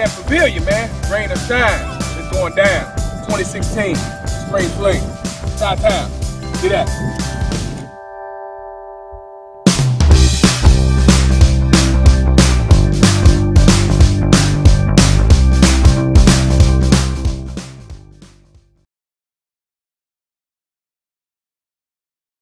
that pavilion, man. Rain or shine, it's going down. 2016, Spring Fling. Top town. Get that.